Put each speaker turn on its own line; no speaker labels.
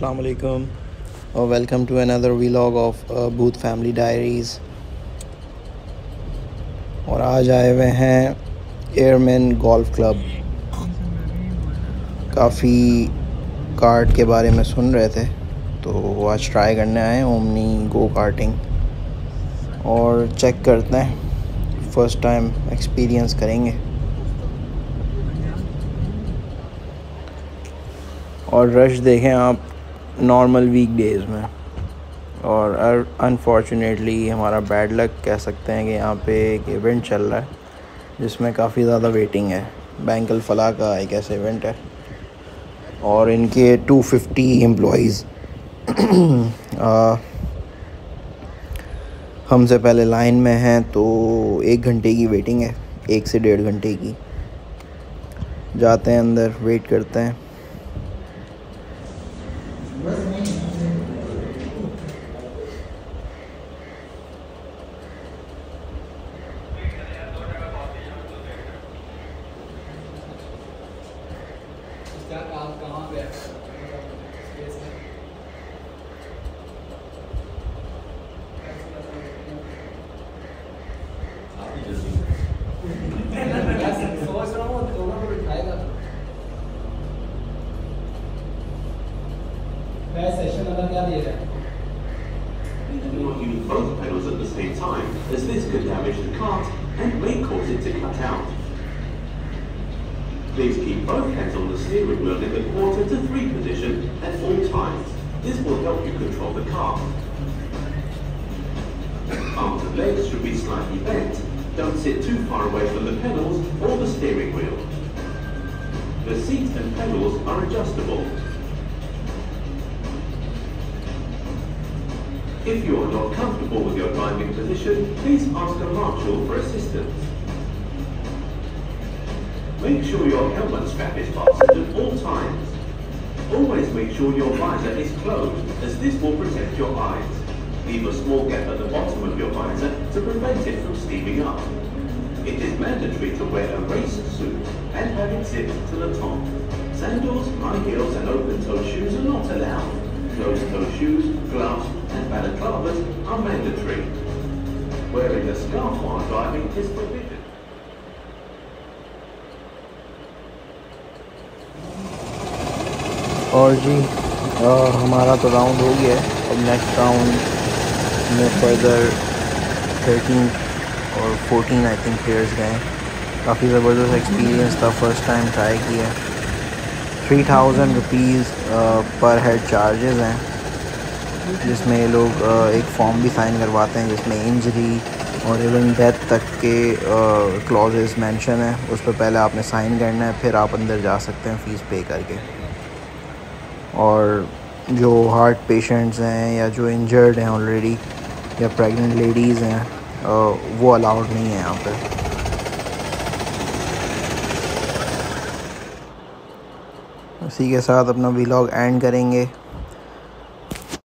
वालेकुम और welcome to another vlog of Booth family diaries और आज आए हुए हैं एयरमैन गोल्फ क्लब काफ़ी कार्ट के बारे में सुन रहे थे तो आज ट्राई करने आए ओमनी गो कार्टिंग और चेक करते हैं फ़र्स्ट टाइम एक्सपीरियंस करेंगे. और रश देखें आप नॉर्मल वीक डेज़ में। और अनफॉर्चुनेटली हमारा बैड लक कह सकते हैं कि यहाँ पे एक इवेंट चल रहा है, जिसमें काफ़ी ज़्यादा वेटिंग है। बैंकल फला का एक ऐसा इवेंट है। और इनके 250 फिफ्टी एम्प्लॉज़ हमसे पहले लाइन में हैं तो एक घंटे की वेटिंग है, एक से डेढ़ घंटे की। जाते हैं अंदर वेट करते हैं।
सेशन कहाँ पे दे চালিয়ে যায়
do not use both pedals at the same time, as this could damage the cart and may cause it to cut out. Please keep both hands on the steering wheel in the quarter to three position at all times. This will help you control the car. Arms and legs should be slightly bent. Don't sit too far away from the pedals or the steering wheel. The seat and pedals are adjustable, If you are not comfortable with your driving position, please ask a marshal for assistance. Make sure your helmet strap is fastened at all times. Always make sure your visor is closed, as this will protect your eyes. Leave a small gap at the bottom of your visor to prevent it from steaming up. It is mandatory to wear a race suit and have it zipped to the top. Sandals, high heels and open-toe shoes are not allowed. Closed-toe shoes, gloves balaclavas are mandatory. Wearing a scarf while driving is forbidden.
और जी आ, हमारा तो round हो गया है अब next round में further thirteen और fourteen I think players गए काफ़ी ज़बरदस्त एक्सपीरियंस था फर्स्ट टाइम ट्राई किया three thousand rupees per head charges हैं जिसमें लोग एक फॉर्म भी साइन करवाते हैं जिसमें इंजरी और इवन डेथ तक के क्लॉजेस मेंशन है। उस पर पहले आपने साइन करना है, फिर आप अंदर जा सकते हैं फ़ीस पे करके। और जो हार्ट पेशेंट्स हैं या जो इंजर्ड हैं ऑलरेडी या प्रेग्नेंट लेडीज़ हैं वो अलाउड नहीं है यहाँ पर इसी के साथ अपना व्लॉग एंड करेंगे।